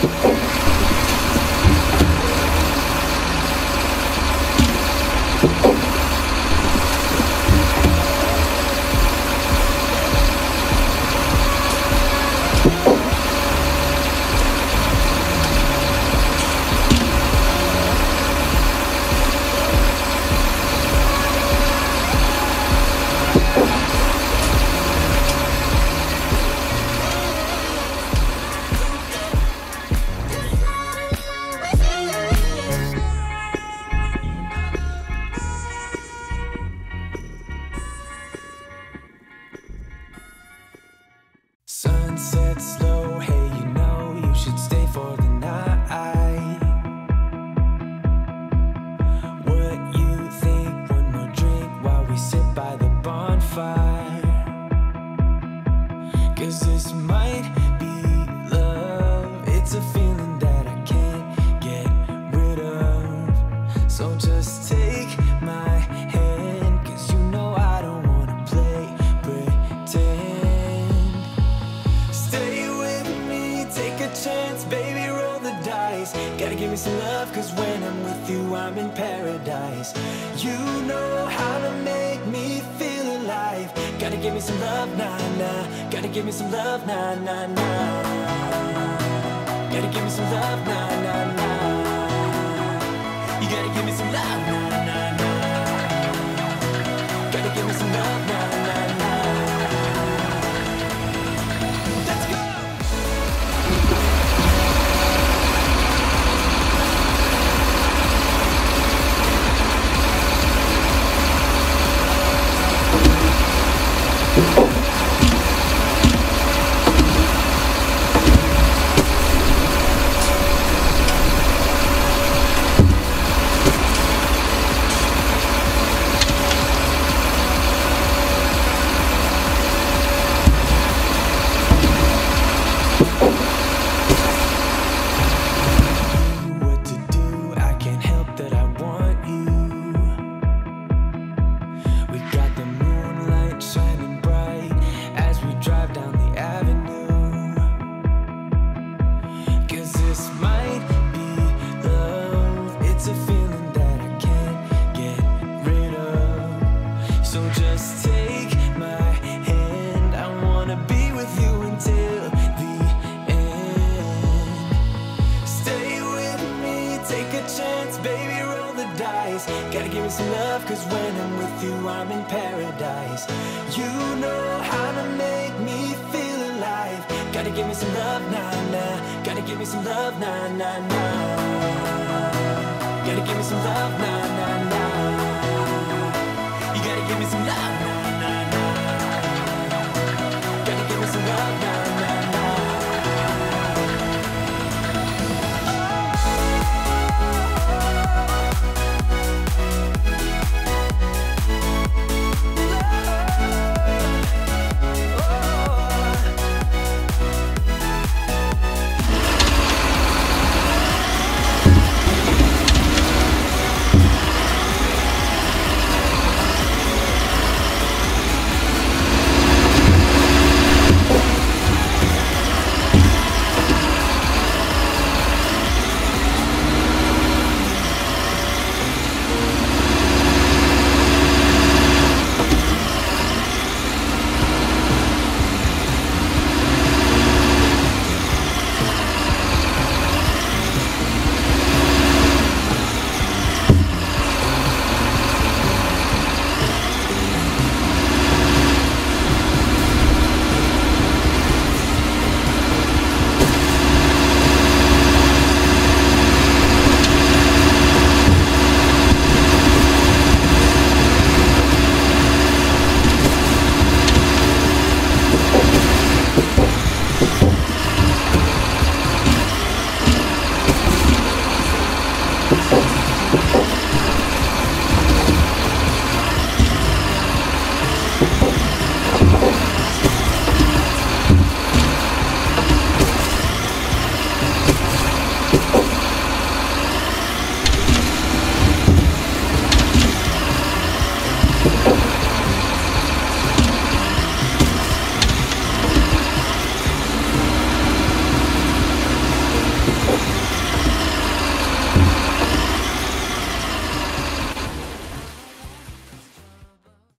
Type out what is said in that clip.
Cause this give me some love, nah, nah. Gotta give me some love, nah, nah, nah. Gotta give me some love, nah, nah, nah. You gotta give me some love, nah, nah, nah. Gotta give me some love, paradise. You know how to make me feel alive. Gotta give me some love, nah, nah. Gotta give me some love, nah, nah, nah. Gotta give me some love, nah,